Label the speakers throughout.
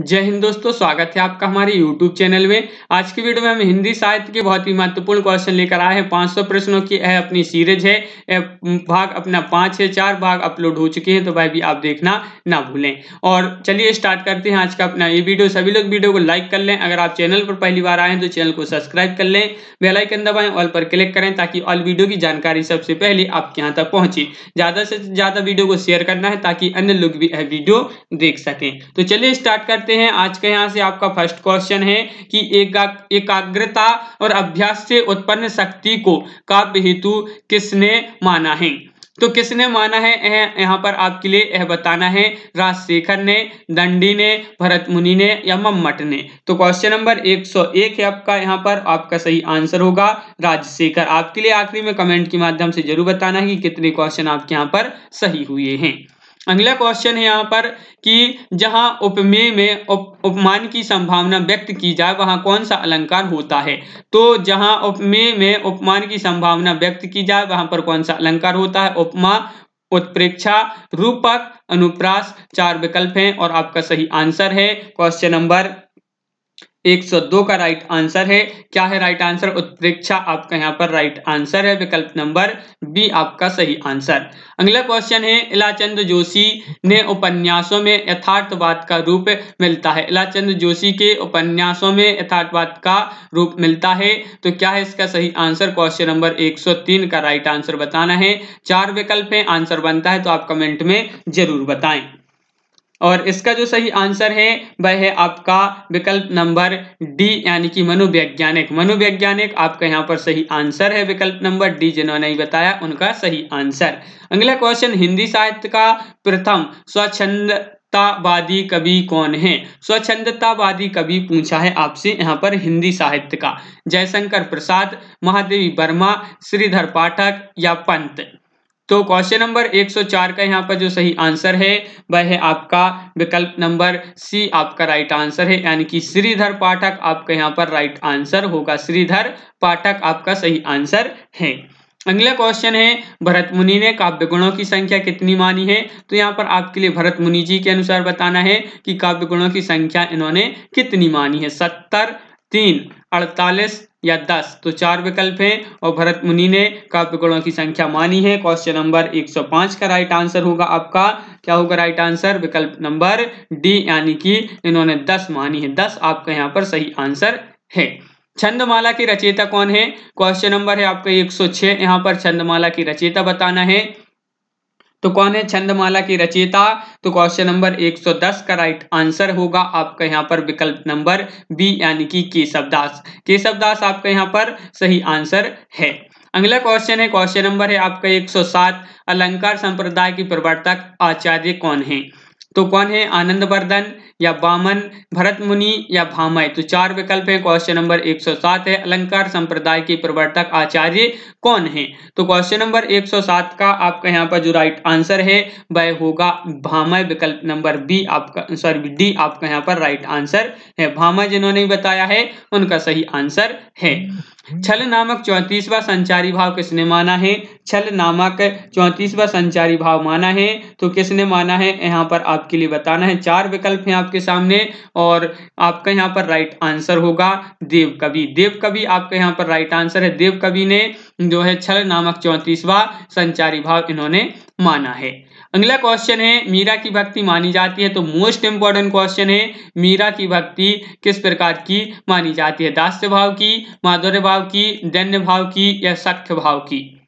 Speaker 1: जय हिंद दोस्तों, स्वागत है आपका हमारे YouTube चैनल में। आज की वीडियो में हम हिंदी साहित्य के बहुत ही महत्वपूर्ण क्वेश्चन लेकर आए हैं। 500 प्रश्नों की यह अपनी सीरीज़ है। भाग अपना पाँच है, चार भाग अपलोड हो चुके हैं तो भाई भी आप देखना ना भूलें। और चलिए स्टार्ट करते हैं आज का अपना ये वीडियो। सभी लोग वीडियो को लाइक कर लें। अगर आप चैनल पर पहली बार आए तो चैनल को सब्सक्राइब कर लें। बेलाइकन दबाएँ ऑल पर क्लिक करें, ताकि ऑल वीडियो की जानकारी सबसे पहले आपके यहाँ तक पहुँचे। ज़्यादा से ज़्यादा वीडियो को शेयर करना है, ताकि अन्य लोग भी यह वीडियो देख सकें। तो चलिए स्टार्ट करते करते हैं। आज के यहाँ से आपका फ़र्स्ट क्वेश्चन है कि एकाग्रता और अभ्यास से उत्पन्न शक्ति को काव्य हेतु किसने माना है? तो किसने माना है? यहाँ पर आपके लिए यह बताना है। राजशेखर ने, दंडी ने, भरत मुनि ने या मम्मट ने? तो क्वेश्चन नंबर 101 है आपका। यहाँ पर आपका सही आंसर होगा। राजशेखर, आपके लिए आखिरी में कमेंट के माध्यम से ज़रूर बताना है कि कितने क्वेश्चन आपके यहाँ पर सही हुए हैं। अगला क्वेश्चन है यहाँ पर कि जहाँ उपमेय में उप, उपमान की संभावना व्यक्त की जाए वहाँ कौन सा अलंकार होता है? तो जहाँ उपमेय में उपमान की संभावना व्यक्त की जाए वहाँ पर कौन सा अलंकार होता है? उपमा उत्प्रेक्षा रूपक अनुप्रास चार विकल्प हैं और आपका सही आंसर है। क्वेश्चन नंबर 102 का राइट आंसर है। क्या है राइट आंसर उत्प्रेक्षा आपका यहाँ पर राइट आंसर है। विकल्प नंबर बी आपका सही आंसर अगला क्वेश्चन है इलाचंद जोशी ने उपन्यासों में यथार्थवाद का रूप मिलता है। इलाचंद जोशी के उपन्यासों में यथार्थवाद का रूप मिलता है। तो क्या है इसका सही आंसर क्वेश्चन नंबर 103 का राइट आंसर बताना है। चार विकल्प है। आंसर बनता है तो आप कमेंट में ज़रूर बताएँ। और इसका जो सही आंसर है, वह है आपका विकल्प नंबर डी यानी कि मनोवैज्ञानिक। मनोवैज्ञानिक, आपका यहाँ पर सही आंसर है विकल्प नंबर डी जिन्होंने नहीं बताया उनका सही आंसर। अगला क्वेश्चन हिंदी साहित्य का प्रथम स्वच्छंद तावादी कवि कौन है? स्वच्छंदतावादी कवि पूछा है आपसे यहाँ पर हिंदी साहित्य का। जयशंकर प्रसाद, महादेवी वर्मा, श्रीधर पाठक या पंत? तो क्वेश्चन नंबर 104 का यहाँ पर जो सही आंसर है, वह है आपका विकल्प नंबर सी आपका राइट आंसर है। यानी कि श्रीधर पाठक आपका यहाँ पर राइट आंसर होगा। श्रीधर पाठक आपका सही आंसर है। अगला क्वेश्चन है, भरत मुनि ने काव्य गुणों की संख्या कितनी मानी है? तो यहाँ पर आपके लिए भरत मुनि जी के अनुसार बताना है कि काव्य गुणों की संख्या इन्होंने कितनी मानी है? सत्तर, तीन, अड़तालीस या दस। तो चार विकल्प हैं और भरत मुनि ने काव्य गुणों की संख्या मानी है। क्वेश्चन नंबर 105 का राइट आंसर होगा आपका। क्या होगा राइट आंसर विकल्प नंबर डी यानी कि इन्होंने दस मानी है। दस आपका यहाँ पर सही आंसर है। छंदमाला की रचयिता कौन है? क्वेश्चन नंबर है आपका 106 यहाँ पर छंदमाला की रचयिता बताना है। तो कौन है छंदमाला की रचयिता? तो क्वेश्चन नंबर 110 का राइट आंसर होगा आपका यहाँ पर विकल्प नंबर बी यानी कि केशवदास। केशवदास आपका यहाँ पर सही आंसर है। अगला क्वेश्चन है क्वेश्चन नंबर है आपका 107 अलंकार संप्रदाय की प्रवर्तक आचार्य कौन है? तो कौन है? आनंद वर्धन या बामन, भरत मुनि या भामय तो चार विकल्प है क्वेश्चन नंबर 107 है। अलंकार संप्रदाय के प्रवर्तक आचार्य कौन है? तो क्वेश्चन नंबर 107 का आपका यहाँ पर जो राइट आंसर है, वह होगा भामय विकल्प नंबर बी आपका सॉरी डी आपका यहाँ पर राइट आंसर है। भामय जिन्होंने बताया है, उनका सही आंसर है। छल नामक चौतीसवा संचारी भाव किसने माना है? छल नामक चौतीसवा संचारी भाव माना है। तो किसने माना है? यहाँ पर आपके लिए बताना है। चार विकल्प हैं आपके सामने और आपका यहाँ पर राइट आंसर होगा। देव कवि। देव कवि, आपका यहाँ पर राइट आंसर है। देव कवि ने जो है छल नामक चौतीसवा संचारी भाव इन्होंने माना है। अगला क्वेश्चन है, मीरा की भक्ति मानी जाती है तो मोस्ट इंपॉर्टेंट क्वेश्चन है, मीरा की भक्ति किस प्रकार की मानी जाती है? दास्य भाव की, माधुर्य भाव की दैन्य भाव की, या सख्य भाव की?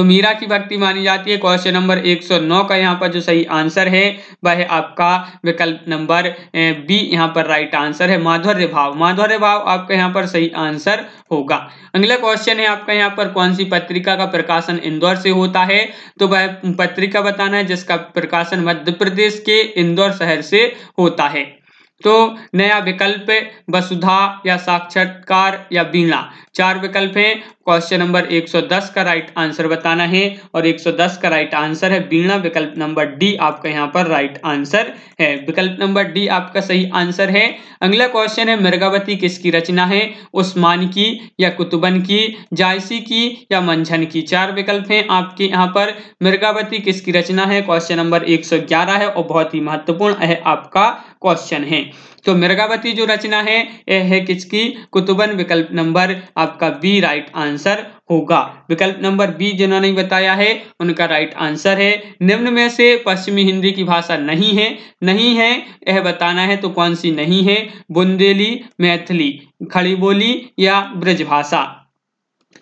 Speaker 1: तो मीरा की भक्ति मानी जाती है। क्वेश्चन नंबर 109 का यहाँ पर जो सही आंसर है, वह आपका विकल्प नंबर बी, यहाँ पर राइट आंसर है। माधुर्य भाव। माधुर्य भाव आपका यहाँ पर सही आंसर होगा। अगला क्वेश्चन है आपका यहाँ पर कौन सी पत्रिका का प्रकाशन इंदौर से होता है? तो वह पत्रिका बताना है, जिसका प्रकाशन मध्य प्रदेश के इंदौर शहर से होता है। तो नया विकल्प वसुधा या साक्षात्कार या बीणा चार विकल्प हैं क्वेश्चन नंबर 110 का राइट आंसर बताना है और 110 का राइट आंसर है बीणा विकल्प नंबर डी आपका यहाँ पर राइट आंसर है। विकल्प नंबर डी आपका सही आंसर है। अगला क्वेश्चन है, मृगावती किसकी रचना है? उस्मान की या कुतुबन की, जायसी की या मंझन की? चार विकल्प हैं आपके यहाँ पर। मृगावती किसकी रचना है? क्वेश्चन नंबर 111 है और बहुत ही महत्वपूर्ण है आपका क्वेश्चन है। तो मृगावती जो रचना है यह है किसकी? कुतुबन विकल्प नंबर आपका बी राइट आंसर होगा। विकल्प नंबर बी जिन्होंने बताया है, उनका राइट आंसर है। निम्न में से पश्चिमी हिंदी की भाषा नहीं है। नहीं है, यह बताना है तो कौन सी नहीं है? बुंदेली, मैथिली, खड़ी बोली या ब्रज भाषा?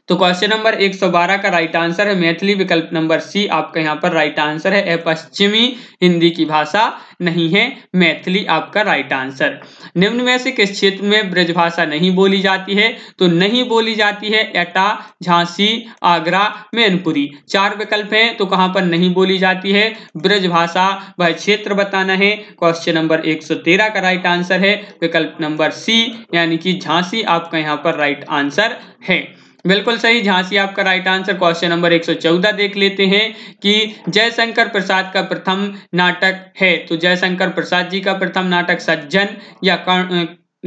Speaker 1: तो क्वेश्चन नंबर 112 का राइट आंसर है। मैथिली विकल्प नंबर सी आपका यहाँ पर राइट आंसर है। पश्चिमी हिंदी की भाषा नहीं है। मैथिली आपका राइट आंसर निम्न में से किस क्षेत्र में ब्रजभाषा नहीं बोली जाती है? तो नहीं बोली जाती है एटा, झांसी, आगरा, मैनपुरी। चार विकल्प हैं तो कहाँ पर नहीं बोली जाती है? ब्रजभाषा वह क्षेत्र बताना है। क्वेश्चन नंबर 113 का राइट आंसर है। विकल्प नंबर सी यानी कि झांसी आपका यहाँ पर राइट आंसर है। बिल्कुल सही, झांसी आपका राइट आंसर क्वेश्चन नंबर 114 देख लेते हैं कि जयशंकर प्रसाद का प्रथम नाटक है। तो जयशंकर प्रसाद जी का प्रथम नाटक सज्जन या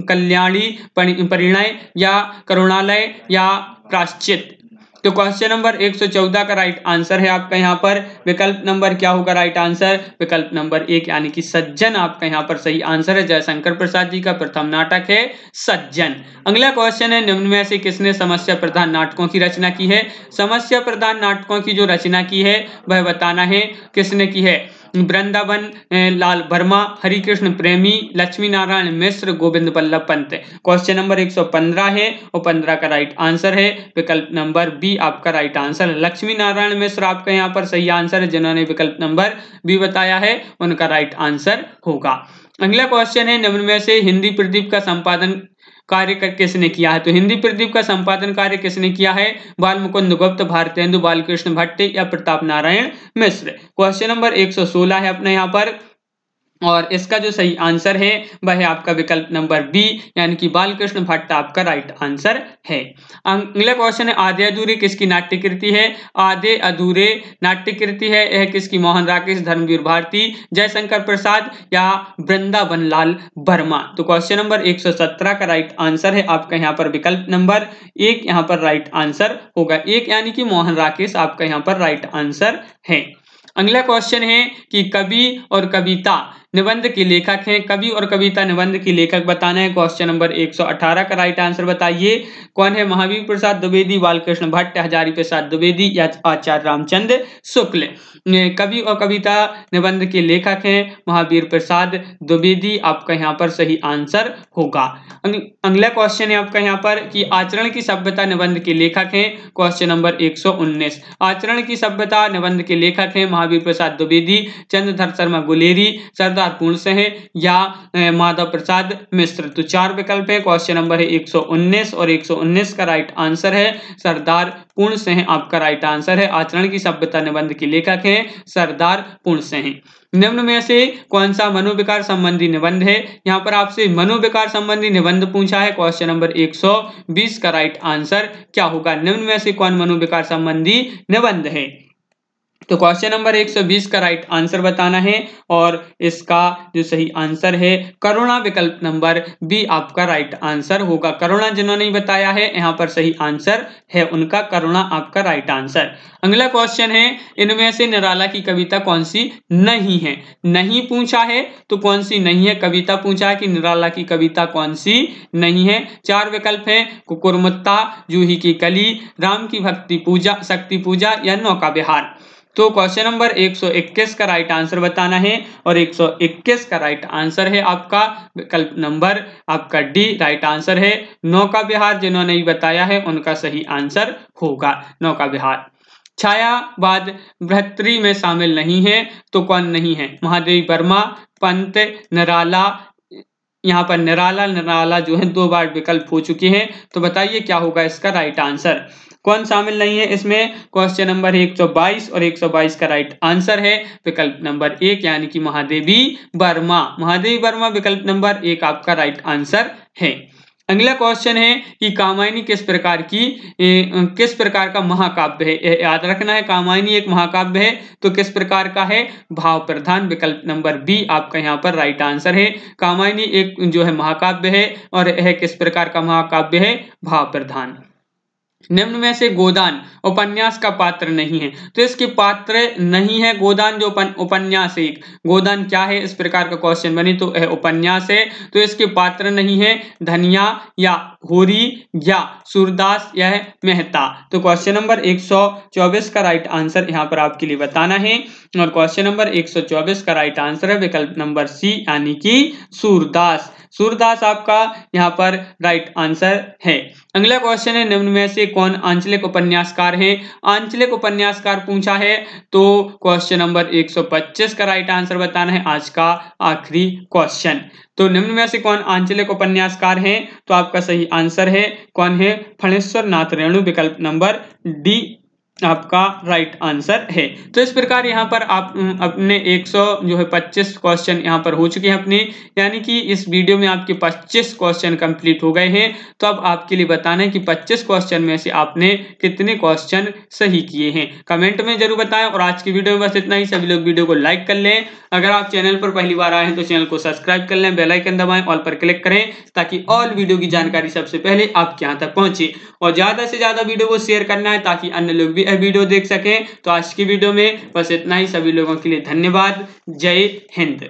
Speaker 1: कल्याणी परिणय या करुणालय या प्राश्चित। तो क्वेश्चन नंबर 114 का राइट आंसर है आपका यहाँ पर। विकल्प नंबर क्या होगा राइट आंसर विकल्प नंबर एक, यानी कि सज्जन आपका यहाँ पर सही आंसर है। जयशंकर प्रसाद जी का प्रथम नाटक है सज्जन। अगला क्वेश्चन है, निम्न में से किसने समस्या प्रधान नाटकों की रचना की है? समस्या प्रधान नाटकों की जो रचना की है, वह बताना है किसने की है? वृंदावन लाल वर्मा, हरिकृष्ण प्रेमी लक्ष्मी नारायण मिश्र, गोविंद बल्लभ पंत। क्वेश्चन नंबर 115 है, और 15 का राइट आंसर है। विकल्प नंबर बी आपका राइट आंसर लक्ष्मी नारायण मिश्र आपका यहाँ पर सही आंसर है, जिन्होंने विकल्प नंबर बी बताया है, उनका राइट आंसर होगा। अगला क्वेश्चन है निम्न में से हिंदी प्रदीप का संपादन कार्य किसने किया है? तो हिंदी प्रदीप का संपादन कार्य किसने किया है? बाल मुकुंद गुप्त, भारतेंदु बालकृष्ण भट्टी या प्रताप नारायण मिश्र। क्वेश्चन नंबर 116 है अपने यहाँ पर। और इसका जो सही आंसर है, वह है आपका विकल्प नंबर बी यानी कि बालकृष्ण भट्ट आपका राइट आंसर है। अगला क्वेश्चन है, आधे अधूरे किसकी नाट्य कृति है? आधे अधूरे नाट्य कृति है, यह किसकी? मोहन राकेश, धर्मवीर भारती, जयशंकर प्रसाद या वृंदावन लाल वर्मा? तो क्वेश्चन नंबर 117 का राइट आंसर है आपका यहाँ पर विकल्प नंबर। एक यहाँ पर राइट आंसर होगा। एक यानी कि मोहन राकेश आपका यहाँ पर राइट आंसर है। अगला क्वेश्चन है कि कवि और कविता निबंध के लेखक हैं। कवि और कविता निबंध के लेखक बताना है। क्वेश्चन नंबर 118 का राइट आंसर बताइए। कौन है महावीर प्रसाद द्विवेदी, बालकृष्ण भट्ट, हजारी प्रसाद द्विवेदी या आचार्य रामचंद्र शुक्ल? कवि और कविता निबंध के लेखक हैं। महावीर प्रसाद द्विवेदी, आपका यहाँ पर सही आंसर होगा। अगला क्वेश्चन है आपका यहाँ पर कि आचरण की सभ्यता निबंध के लेखक हैं। क्वेश्चन नंबर 119 आचरण की सभ्यता निबंध के लेखक हैं। महावीर प्रसाद द्विवेदी, चंद्रधर शर्मा गुलेरी, सरदार सरदार पूर्ण से है। या माधव प्रसाद मिश्र तो चार विकल्प है। क्वेश्चन नंबर है 119 और 119 का राइट आंसर है। सरदार पूर्ण से है, आपका राइट आंसर है। आचरण की सभ्यता निबंध के लेखक है। सरदार पूर्ण से है। निम्न में से कौन सा मनोविकार संबंधी निबंध है? यहाँ पर आपसे मनोविकार संबंधी निबंध पूछा है। क्वेश्चन नंबर 120 का राइट आंसर क्या होगा? निम्न में से कौन मनोविकार संबंधी निबंध है? तो क्वेश्चन नंबर 120 का राइट आंसर बताना है और इसका जो सही आंसर है, करुणा विकल्प नंबर बी आपका राइट आंसर होगा। करुणा जिन्होंने बताया है, यहाँ पर सही आंसर है उनका। करुणा आपका राइट आंसर अगला क्वेश्चन है, इनमें से निराला की कविता कौन सी नहीं है? नहीं पूछा है तो कौन सी नहीं है? कविता पूछा है कि निराला की कविता कौन सी नहीं है? चार विकल्प है, कुकुरमुत्ता, जूही की कली, राम की भक्ति पूजा, शक्ति पूजा या नौका बिहार तो क्वेश्चन नंबर 121 का राइट आंसर बताना है और 121 का राइट आंसर है आपका विकल्प नंबर आपका डी राइट आंसर है। नौका बिहार जिन्होंने बताया है, उनका सही आंसर होगा, नौका बिहार छायावाद बृहत्री में शामिल नहीं है तो कौन नहीं है? महादेवी वर्मा, पंत, नराला, यहाँ पर निराला निराला जो है, दो बार विकल्प हो चुके हैं। तो बताइए क्या होगा इसका राइट आंसर कौन शामिल नहीं है इसमें? क्वेश्चन नंबर 122 और 122 का राइट आंसर है। विकल्प नंबर एक यानी कि महादेवी वर्मा। महादेवी वर्मा विकल्प नंबर एक आपका राइट आंसर है। अगला क्वेश्चन है कि कामायनी किस प्रकार की ए, किस प्रकार का महाकाव्य है? याद रखना है कामायनी एक महाकाव्य है तो किस प्रकार का है? भाव प्रधान विकल्प नंबर बी आपका यहाँ पर राइट आंसर है। कामायनी एक जो है महाकाव्य है और यह किस प्रकार का महाकाव्य है? भाव प्रधान। निम्न में से गोदान, उपन्यास का पात्र नहीं है। तो इसके पात्र नहीं है गोदान जो उपन्यास एक। गोदान क्या है? इस प्रकार का क्वेश्चन बने तो उपन्यास है। तो इसके पात्र नहीं है धनिया या होरी या सूरदास या मेहता। तो क्वेश्चन नंबर 124 का राइट आंसर यहाँ पर आपके लिए बताना है। और क्वेश्चन नंबर 124 का राइट आंसर है विकल्प नंबर सी यानी कि सूरदास। सूरदास आपका यहाँ पर राइट आंसर है। अगला क्वेश्चन है, निम्न में से कौन आंचलिक उपन्यासकार है? आंचलिक उपन्यासकार पूछा है तो क्वेश्चन नंबर 125 का राइट आंसर बताना है आज का आखिरी क्वेश्चन तो निम्न में से कौन आंचलिक उपन्यासकार है? तो आपका सही आंसर है, कौन है? फणेश्वर नाथ रेणु विकल्प नंबर डी आपका राइट आंसर है। तो इस प्रकार यहाँ पर आप अपने 100 जो है 25 क्वेश्चन यहाँ पर हो चुके हैं अपने। यानी कि इस वीडियो में आपके 25 क्वेश्चन कंप्लीट हो गए हैं। तो अब आपके लिए बताना है कि 25 क्वेश्चन में से आपने कितने क्वेश्चन सही किए हैं। कमेंट में ज़रूर बताएँ और आज की वीडियो में बस इतना ही। सभी लोग वीडियो को लाइक कर लें। अगर आप चैनल पर पहली बार आए हैं तो चैनल को सब्सक्राइब कर लें बेलाइकन दबाएँ ऑल पर क्लिक करें, ताकि ऑल वीडियो की जानकारी सबसे पहले आपके यहाँ तक पहुँचे। और ज़्यादा से ज़्यादा वीडियो को शेयर करना है ताकि अन्य लोग भी वीडियो देख सकें तो आज की वीडियो में बस इतना ही। सभी लोगों के लिए धन्यवाद। जय हिंद।